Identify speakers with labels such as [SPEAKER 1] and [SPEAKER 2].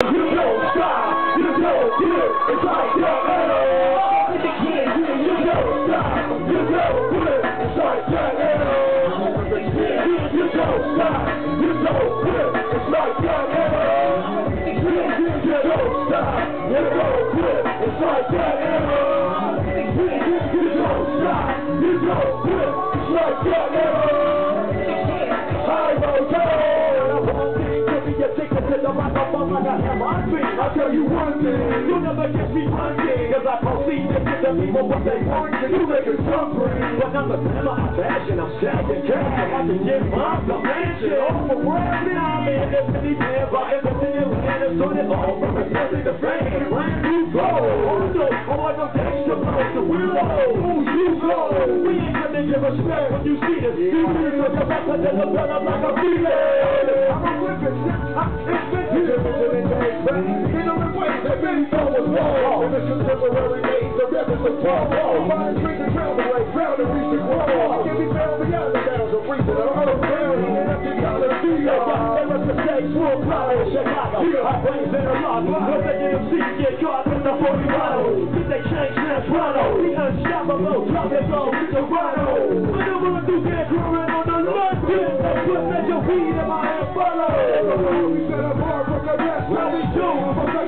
[SPEAKER 1] You don't stop, you don't quit, it's like that arrow. You can't quit, you don't stop, you don't quit, it's like that arrow. You don't stop, you don't quit, it's like that arrow. You don't stop, you don't quit, it's like that arrow. You don't stop, you don't quit, it's like arrow. I my feet. I'll tell you one thing, you'll never get me hunting. Cause I proceed to get the people what they want. You make it suffering. But I'm a man of fashion, I'm stacking cash. About to get my dimension. All the world that I'm in, there's many pairs by everything you land. It's on it all from the music to fame. Brand new gold. Also, I'm like a gangster, blows the willow. Who's you go? We ain't gonna respect when you see this. You to come back to the brother like a female. The thought was wrong. It's contemporary days, the records are fall. Mind and drown away, drown and reach the wall. Can be found beyond the bounds of reason. Ground, and up to college, New York. They mistake, full power in Chicago. I blaze in a lot. Making them see get caught the 40 bottle. Did they change Toronto? The unstoppable, drop it low, with Toronto. I wanna do that, growing on the London. Put that your weed in my hand, follow. We set up hard from the rest. How we do?